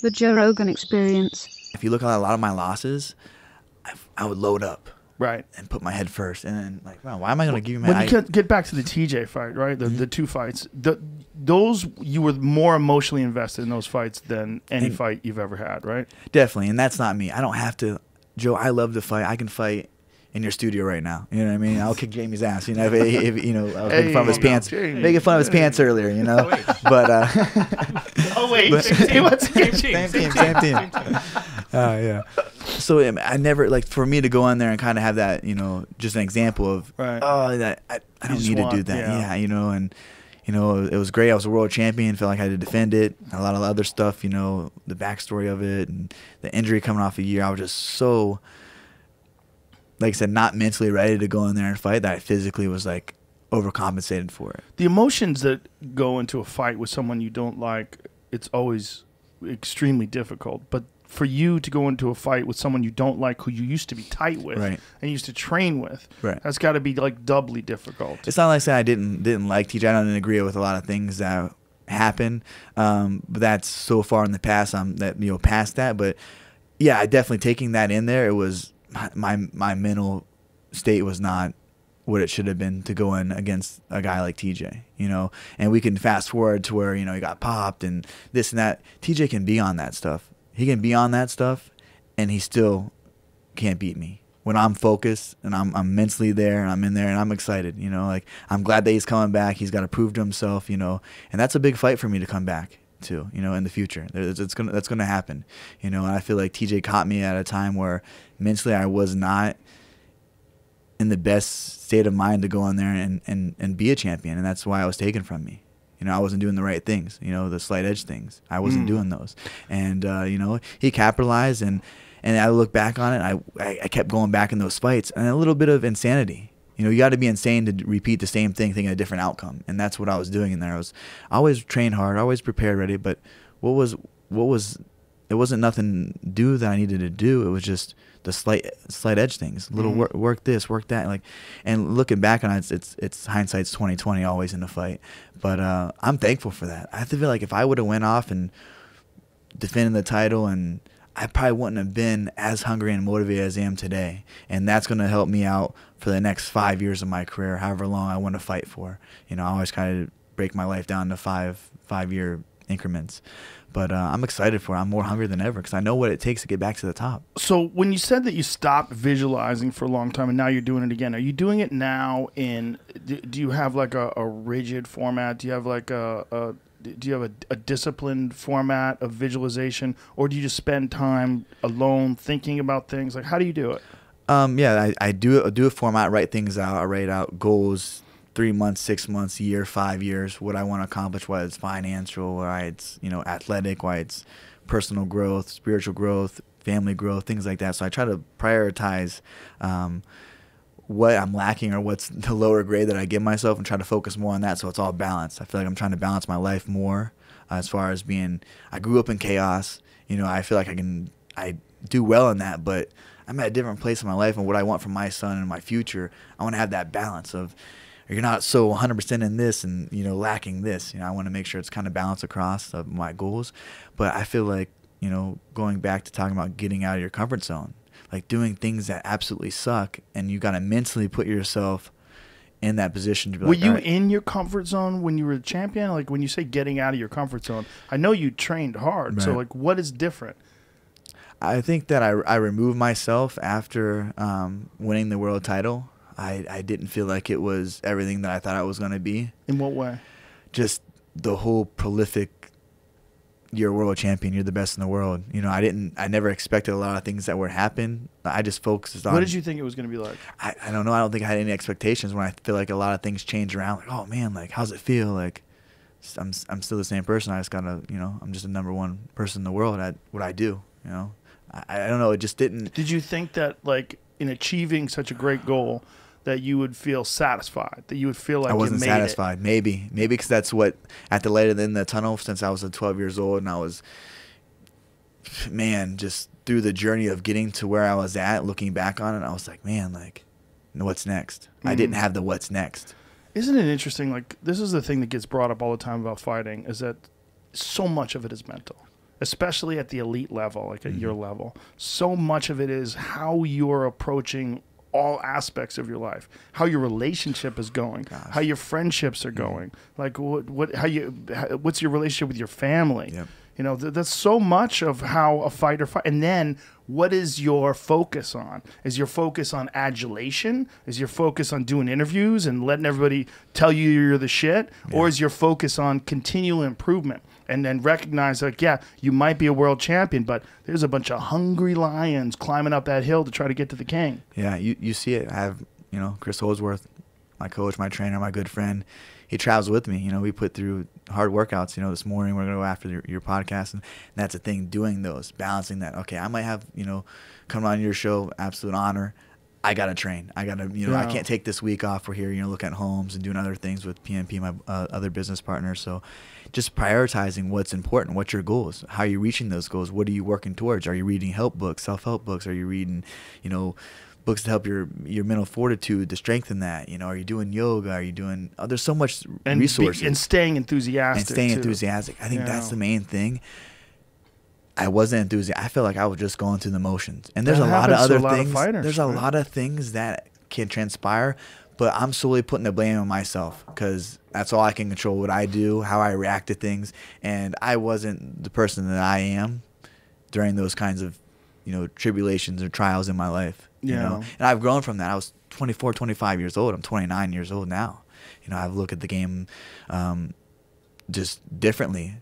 The Joe Rogan Experience. If you look at a lot of my losses, I, I would load up Right. and put my head first, and then like, wow, why am I going to give you my? When I- you get, get back to the TJ fight, right? The, the two fights, the, those you were more emotionally invested in those fights than any And- fight you've ever had, right? Definitely, and that's not me. I don't have to, Joe. I love to fight. I can fight in your studio right now. You know what I mean? I'll kick Jamie's ass. You know, if, if you know, I was making fun of his pants, Jamie. making fun of his pants earlier. You know, but uh, Oh wait, But- Same team. same team, same team. Uh, yeah. So um, I never like for me to go in there and kind of have that, you know, just an example of, Right. oh, that I, I don't just need to do that. yeah. Yeah. you know, and you know, it was great. I was a world champion. Felt like I had to defend it. A lot of other stuff, you know, the backstory of it and the injury coming off a year. I was just so, like I said, not mentally ready to go in there and fight. That I physically was like overcompensated for it. the emotions that go into a fight with someone you don't like, it's always extremely difficult. But for you to go into a fight with someone you don't like, who you used to be tight with Right. and used to train with, Right. that's got to be like doubly difficult. It's not like saying I didn't didn't like TJ. I don't agree with a lot of things that happened, um, but that's so far in the past. I'm that you know past that. But yeah, I definitely taking that in there. It was my my, my mental state was not what it should have been to go in against a guy like TJ. You know, and we can fast forward to where you know he got popped and this and that. TJ can be on that stuff. He can be on that stuff, and he still can't beat me when I'm focused and I'm, I'm mentally there and I'm in there and I'm excited. You know, like I'm glad that he's coming back. He's got to prove to himself. You know, and that's a big fight for me to come back to. You know, in the future, it's, it's gonna that's gonna happen. You know, and I feel like TJ caught me at a time where mentally I was not in the best state of mind to go in there and, and, and be a champion, and that's why I was taken from me. You know, I wasn't doing the right things. You know, the slight edge things. I wasn't Mm. doing those, and uh, you know, he capitalized, and and I look back on it. I, I I kept going back in those fights, and a little bit of insanity. You know, you got to be insane to repeat the same thing, thinking a different outcome, and that's what I was doing in there. I was I always trained hard, always prepared, ready, but what was what was it wasn't nothing do that I needed to do. It was just the slight slight edge things, little Mhm. work, work this, work that, like. And looking back on it, it's it's, it's hindsight's twenty twenty always in the fight. But uh, I'm thankful for that. I have to feel like if I would have went off and defended the title, and I probably wouldn't have been as hungry and motivated as I am today. And that's going to help me out for the next five years of my career, however long I want to fight for. You know, I always kind of break my life down to five five year increments. But uh, I'm excited for it. I'm more hungry than ever because I know what it takes to get back to the top. So when you said that you stopped visualizing for a long time and now you're doing it again, are you doing it now in? Do, do you have like a, a rigid format? Do you have like a, a do you have a, a disciplined format of visualization, or do you just spend time alone thinking about things? Like, how do you do it? Um, yeah, I, I do I do a format, write things out, I write out goals, three months, six months, year, five years, what I want to accomplish, whether it's financial, why it's you know athletic, why it's personal growth, spiritual growth, family growth, things like that. So I try to prioritize um, what I'm lacking or what's the lower grade that I give myself, and try to focus more on that, so it's all balanced. I feel like I'm trying to balance my life more uh, as far as being. I grew up in chaos. You know, I feel like I can I do well in that, but I'm at a different place in my life and what I want for my son and my future. I want to have that balance of you're not so 100% in this and you know lacking this. You know, I want to make sure it's kind of balanced across of my goals. But I feel like you know going back to talking about getting out of your comfort zone, like doing things that absolutely suck, and you got to mentally put yourself in that position to be Were like, you "All right." in your comfort zone when you were a champion? Like when you say getting out of your comfort zone, I know you trained hard. So like, what is different? I think that I, I removed myself after um, winning the world title. I, I didn't feel like it was everything that I thought it was going to be. In what way? Just the whole prolific, you're a world champion, you're the best in the world. You know, I didn't, I never expected a lot of things that would happen. I just focused on. What did you think it was going to be like? I, I don't know. I don't think I had any expectations when I feel like a lot of things change around. Like, oh man, like how's it feel? Like, I'm I'm still the same person. I just gotta, you know, I'm just the number one person in the world at what I do. You know, I, I don't know. It just didn't. Did you think that like in achieving such a great goal that you would feel satisfied? That you would feel like I wasn't satisfied. Maybe, maybe because that's what at the light in the tunnel since I was uh, 12 years old and I was, man, just through the journey of getting to where I was at, looking back on it, I was like, man, like, what's next? I didn't Mm. have the what's next. Isn't it interesting? Like this is the thing that gets brought up all the time about fighting is that so much of it is mental. especially at the elite level, like at your Mm-hmm. level. So much of it is how you're approaching all aspects of your life, how your relationship is going, how your friendships Mm-hmm. are going, like what, what, how you, how, what's your relationship with your family. Yep. You know, th- that's so much of how a fighter fight. And then, what is your focus on? Is your focus on adulation? Is your focus on doing interviews and letting everybody tell you you're the shit? Or is your focus on continual improvement? And then recognize, like, yeah, you might be a world champion, but there's a bunch of hungry lions climbing up that hill to try to get to the king. Yeah, you, you see it. I have, you know, Chris Holdsworth, my coach, my trainer, my good friend. He travels with me. You know, we put through hard workouts. You know, this morning we're going to go after your, your podcast. And that's the thing, doing those, balancing that. Okay, I might have, you know, come on your show, absolute honor. I got to train. I got to, you know, I can't take this week off. We're here, you know, looking at homes and doing other things with PNP, my uh, other business partners. So just prioritizing what's important. What's your goals? How are you reaching those goals? What are you working towards? Are you reading help books, self help books? Are you reading, you know, books to help your your mental fortitude to strengthen that? You know, are you doing yoga? Are you doing? Oh, there's so much And, be- resources and staying enthusiastic. and staying too. enthusiastic. I think that's the main thing. I wasn't enthusiastic. I felt like I was just going through the motions. And there's That a lot of other a lot of things. fighters, there's a right? lot of things that can transpire, but I'm solely putting the blame on myself because that's all I can control. What I do, how I react to things, and I wasn't the person that I am during those kinds of, you know, tribulations or trials in my life. You Yeah. know, and I've grown from that. I was 24, 25 years old. I'm 29 years old now. You know, I've looked at the game um, just differently.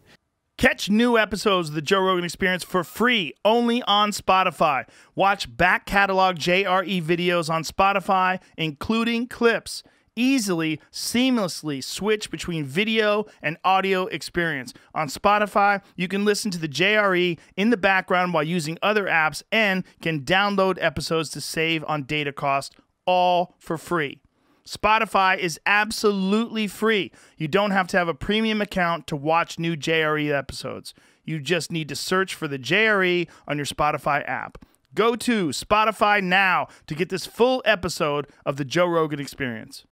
Catch new episodes of the Joe Rogan Experience for free only on Spotify. Watch back catalog JRE videos on Spotify, including clips. Easily, seamlessly switch between video and audio experience. On Spotify, you can listen to the JRE in the background while using other apps and can download episodes to save on data cost, all for free. Spotify is absolutely free. You don't have to have a premium account to watch new JRE episodes. You just need to search for the JRE on your Spotify app. Go to Spotify now to get this full episode of the Joe Rogan Experience.